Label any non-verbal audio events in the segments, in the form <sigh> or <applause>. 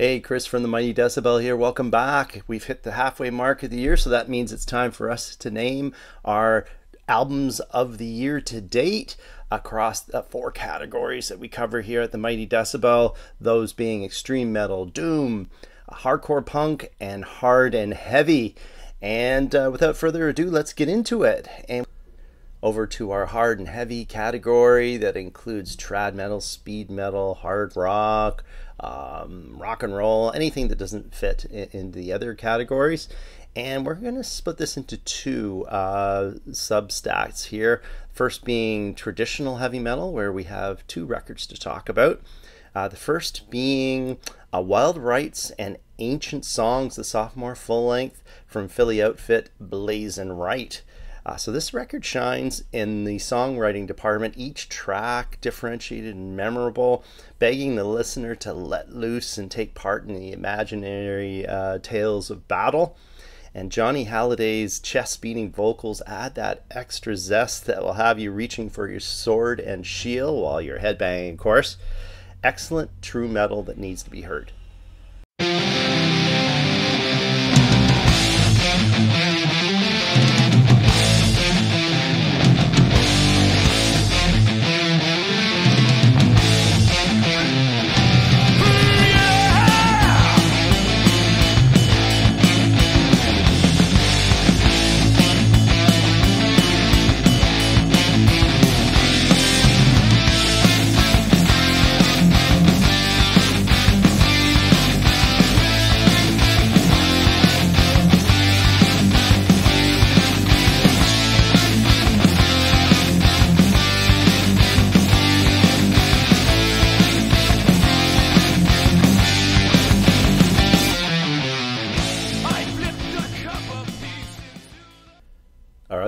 Hey, Chris from the Mighty Decibel here. Welcome back. We've hit the halfway mark of the year, so that means it's time for us to name our albums of the year to date across the four categories that we cover here at the Mighty Decibel, those being extreme metal, doom, hardcore punk, and hard and heavy. And uh, without further ado, let's get into it. And over to our hard and heavy category that includes trad metal, speed metal, hard rock, um, rock and roll, anything that doesn't fit in, in the other categories. And we're going to split this into two uh, substacks here. First being traditional heavy metal, where we have two records to talk about. Uh, the first being uh, Wild Rites and Ancient Songs, the sophomore full length from Philly outfit Blazon Rite. Uh, so this record shines in the songwriting department, each track differentiated and memorable, begging the listener to let loose and take part in the imaginary uh, tales of battle. And Johnny Halliday's chest beating vocals add that extra zest that will have you reaching for your sword and shield while you're headbanging, of course. Excellent true metal that needs to be heard.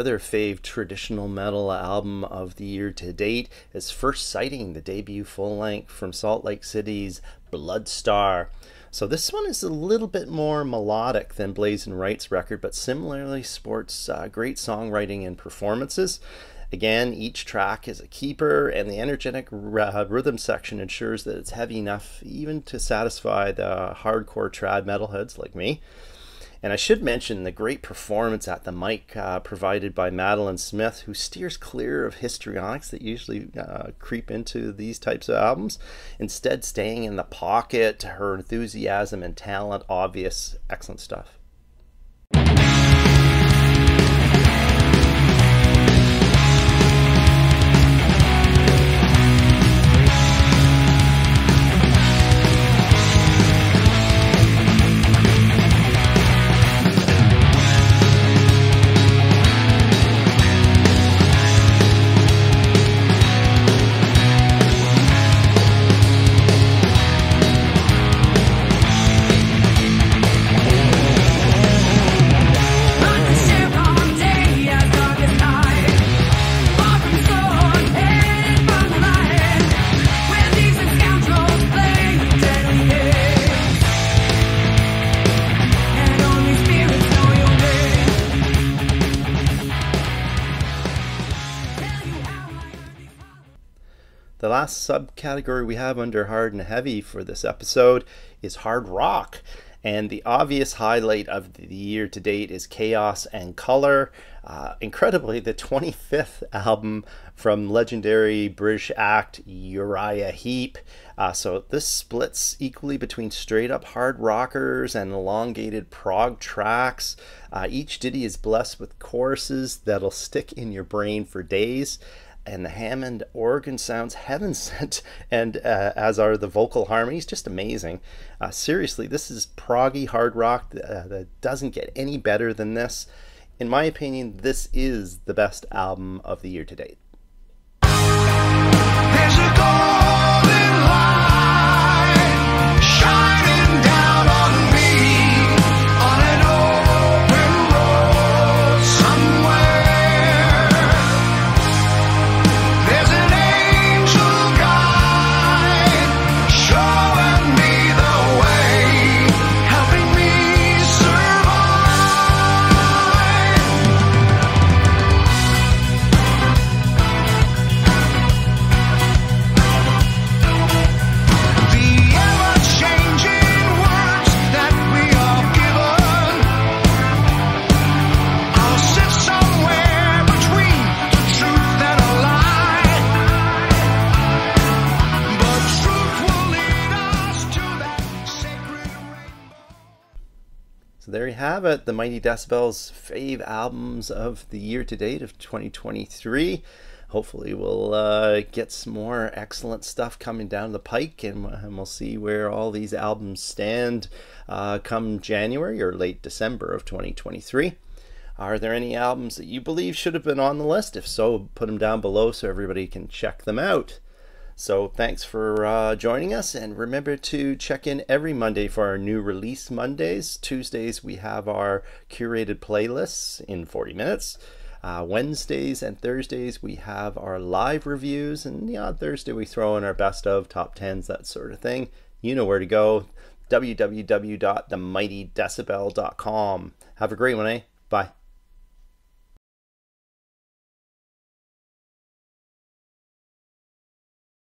Other fave traditional metal album of the year to date is First Sighting, the debut full length from Salt Lake City's Blood Star. So this one is a little bit more melodic than Blazon Rite's record, but similarly sports uh, great songwriting and performances. Again, each track is a keeper, and the energetic uh, rhythm section ensures that it's heavy enough even to satisfy the hardcore trad metalheads like me. And I should mention the great performance at the mic uh, provided by Madeline Smith, who steers clear of histrionics that usually uh, creep into these types of albums, instead staying in the pocket, her enthusiasm and talent obvious. Excellent stuff. The last subcategory we have under hard and heavy for this episode is hard rock. And the obvious highlight of the year to date is Chaos and Color. Uh, incredibly, the 25th album from legendary British act Uriah Heep. Uh, so this splits equally between straight up hard rockers and elongated prog tracks. Uh, each ditty is blessed with choruses that'll stick in your brain for days and the Hammond organ sounds heaven sent, <laughs> and uh, as are the vocal harmonies, just amazing. Uh, seriously, this is proggy hard rock uh, that doesn't get any better than this. In my opinion, this is the best album of the year to date. There you have it. The Mighty Decibels fave albums of the year to date of 2023. Hopefully, we'll uh, get some more excellent stuff coming down the pike, and, and we'll see where all these albums stand uh, come January or late December of 2023. Are there any albums that you believe should have been on the list? If so, put them down below so everybody can check them out. So thanks for uh, joining us, and remember to check in every Monday for our new release Mondays. Tuesdays we have our curated playlists in 40 minutes. Uh, Wednesdays and Thursdays we have our live reviews, and yeah, on Thursday we throw in our best of top tens, that sort of thing. You know where to go. www.themightydecibel.com. Have a great one, eh? Bye.